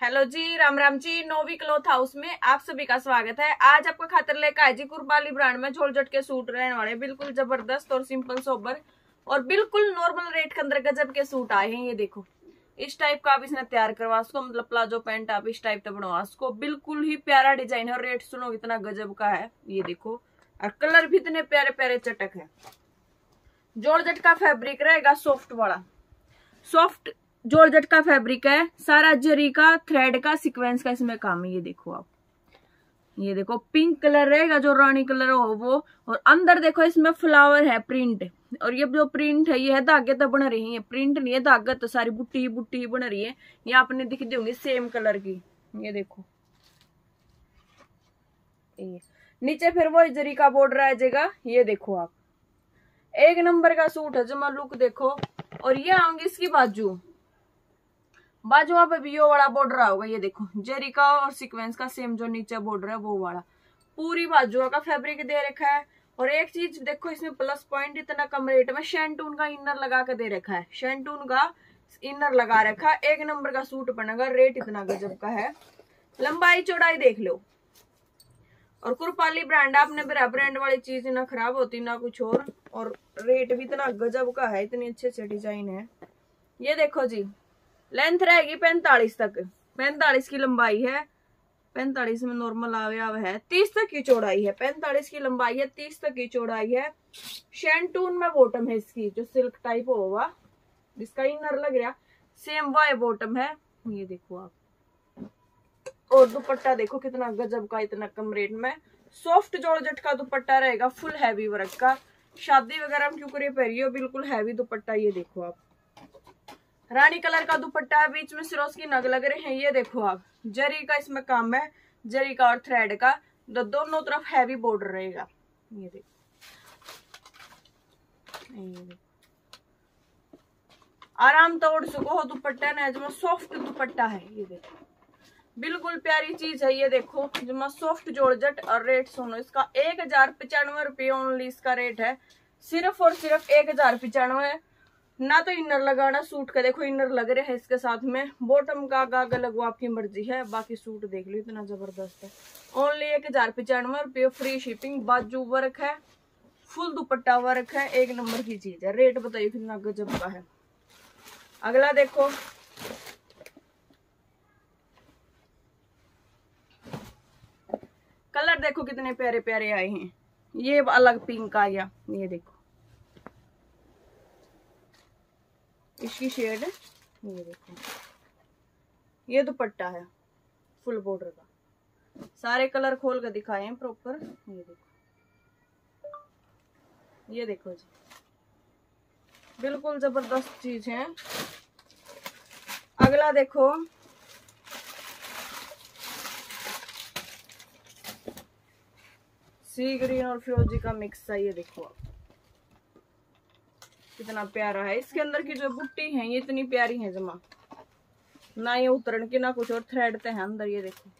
Hello जी Ram Ram ji, Novi cloth house में आप सभी का स्वागत है। आज आपको खातर लेकर आए जी कुरबाली ब्रांड में झोल झट के सूट रहने वाले, बिल्कुल ज़बरदस्त और सिंपल सोबर और बिल्कुल नॉर्मल रेट के अंदर गजब के सूट आए हैं, ये देखो। इस टाइप का आप इसने तैयार करवा सको मतलब प्लाजो पैंट आप इस टाइप का बनवा सको बिल्कुल ही प्यारा डिज़ाइन है और रेट सुनो इतना गजब का है, ये देखो। और कलर भी इतने प्यारे प्यारे चटक है। जोड़जट का फैब्रिक रहेगा सॉफ्ट वाला। सॉफ्ट जॉर्जेट का फैब्रिक है, सारा जरी का थ्रेड का सीक्वेंस का, इसमें काम है, ये देखो आप। ये देखो पिंक कलर रहेगा, जो रानी कलर हो, वो। और अंदर देखो, इसमें फ्लावर है प्रिंट और ये जो प्रिंट है, ये है धागे तो बन रही है प्रिंट नहीं है धागे तो सारी बुट्टी ही बुट्टी ही बन रही है। ये आपने दिख दी होंगी सेम कलर की। ये देखो। ये। नीचे फिर वो जरी का बॉर्डर आ जाएगा, ये देखो आप। एक नंबर का सूट है जमा लुक देखो। और ये आऊँगी इसकी बाजू। बाजू पे भी यो वाला बॉर्डर होगा, ये देखो जेरी का और सीक्वेंस का सेम जो नीचे बॉर्डर है, वो वाला। पूरी बाजू का फैब्रिक दे रखा है। और एक चीज़ देखो, इसमें प्लस पॉइंट इतना कम रेट में शेंटून का इनर लगा के दे रखा है। शेंटून का इनर लगा रखा है। एक नंबर का सूट बनेगा रेट इतना गजब का है। लंबाई चौड़ाई देख लो। और कुरपाली ब्रांड आपने मेरा ब्रांड वाली चीज़ ना खराब होती, ना कुछ और। और रेट भी इतना गजब का है, इतने अच्छे अच्छे डिज़ाइन है। ये देखो जी लेंथ रहेगी पैंतालीस तक। पैंतालीस की लंबाई है। पैंतालीस में नॉर्मल आवे है तीस तक की चौड़ाई है। पैंतालीस की लंबाई है, तीस तक की चौड़ाई है। शेंटून में बॉटम है इसकी, जो सिल्क टाइप होगा। जिसका इनर लग रहा सेम वाई बॉटम है। ये देखो आप। और दुपट्टा देखो कितना गजब का, इतना कम रेट में। सॉफ्ट जॉर्जेट का दुपट्टा रहेगा फुल हैवी वर्क का। शादी वगैरह में क्यों करिए पहरियो बिल्कुल हैवी दुपट्टा, ये देखो आप। रानी कलर का दुपट्टा है, बीच में सिरोस की नग लग रहे हैं। ये देखो आप, जरी का इसमें काम है, जरी का और थ्रेड का। दोनों तरफ़ हैवी बॉर्डर रहेगा। ये देखो। आराम तोड़ सको हो दुपट्टा ना, जो सॉफ्ट दुपट्टा है, ये देखो। बिल्कुल प्यारी चीज़ है, ये देखो, जो सॉफ्ट जोड़जट और रेट सुनो। इसका एक हज़ार पचानवे रुपये ओनली इसका रेट है। सिर्फ़ और सिर्फ़ एक हज़ार पचानवे ना तो इनर लगाना सूट का, देखो इनर लग रहा है इसके साथ में। बॉटम का गागा लगो आपकी मर्ज़ी है, बाकी सूट देख लो, इतना ज़बरदस्त है। ओनली एक हज़ार पचानवे रुपये फ्री शिपिंग बाजू वर्क है फुल दुपट्टा वर्क है, एक नंबर की चीज़ है। रेट बताइए कितना गजब का है। अगला देखो। कलर देखो कितने प्यारे प्यारे आए हैं। ये अलग पिंक आ गया, ये देखो। इसकी शेड है। ये देखो। ये दुपट्टा है फुल बॉर्डर का। सारे कलर खोल कर दिखाए हैं प्रॉपर ये देखो। ये देखो जी। बिल्कुल ज़बरदस्त चीज़ है। अगला देखो। सी ग्रीन और फिरोजी का मिक्स है, ये देखो आप। कितना प्यारा है। इसके अंदर की जो बुट्टी है, ये इतनी प्यारी है जमा। ना ये उतरण की, ना कुछ, और थ्रेड तो है अंदर, ये देखो।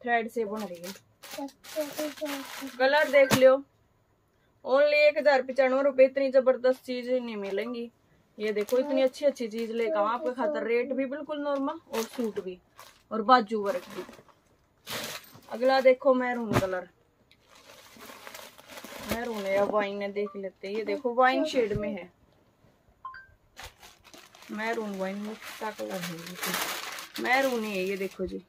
थ्रेड से बन रही है। कलर देख लियो। ओनली एक हज़ार पचानवे रुपए, इतनी ज़बरदस्त चीज़ नहीं मिलेंगी। ये देखो, इतनी अच्छी अच्छी चीज़ लेकर आपके खातर रेट भी बिल्कुल नॉर्मल और सूट भी, और बाजू वर्क भी। अगला देखो मैरून कलर मैरून वाइन है देख लेते हैं। ये देखो वाइन शेड में है। मैरून वाइन मिक्स का कलर है ये मैरून ही है ये देखो जी।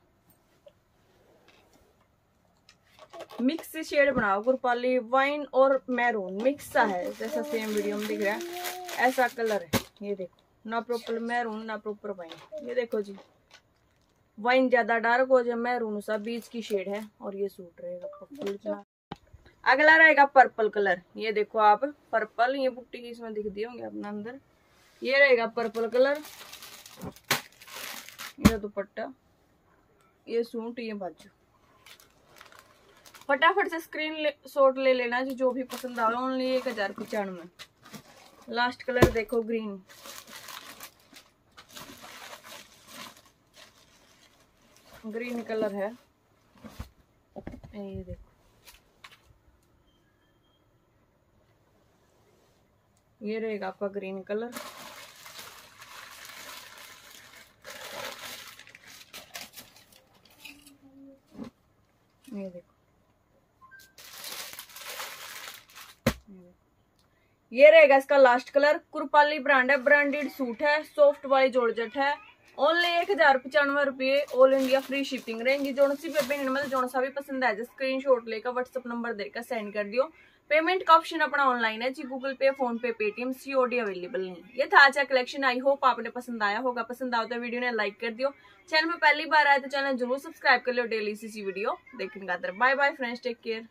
मिक्स शेड बनाओ गुरपाली। वाइन और मैरून मिक्स सा है जैसा सेम वीडियो में दिख रहा है। ऐसा कलर है ये देखो। ना प्रॉपर मैरून ना प्रॉपर वाइन ये देखो जी। वाइन ज़्यादा डार्क हो जाए मैरून सा बीच की शेड है और ये सूट रहेगा। अगला रहेगा पर्पल कलर ये देखो आप पर्पल ये बुट्टी की इसमें दिख दी होंगे अपना अंदर। ये रहेगा पर्पल कलर ये दुपट्टा। ये सूट ये बाजू। फटाफट से स्क्रीन ले, शॉट ले लेना जी जो भी पसंद आ ओनली एक हज़ार पचानवे। लास्ट कलर देखो ग्रीन ग्रीन कलर है। ये देखो। ये रहेगा आपका ग्रीन कलर। ये देखो। ये रहेगा इसका लास्ट कलर कुरपाली ब्रांड है ब्रांडेड सूट है सॉफ्ट वाली जोड़जट है। ओनली एक हज़ार पचानवे रुपये ऑल इंडिया फ्री शिपिंग रहेंगी। जोन सी पेपर मतलब जोन सा भी पसंद है जो स्क्रीन शॉट लेकर व्हाट्सअप नंबर देकर सेंड कर दियो। पेमेंट का ऑप्शन अपना ऑनलाइन है, जी Google Pay PhonePe Paytm COD available नहीं ये था आज का कलेक्शन आई होप आपने पसंद आया होगा। पसंद आओ तो वीडियो ने लाइक कर दियो। चैनल में पहली बार आए तो चैनल ज़रूर सब्सक्राइब कर लो डेली सी वीडियो देखने का bye bye friends take care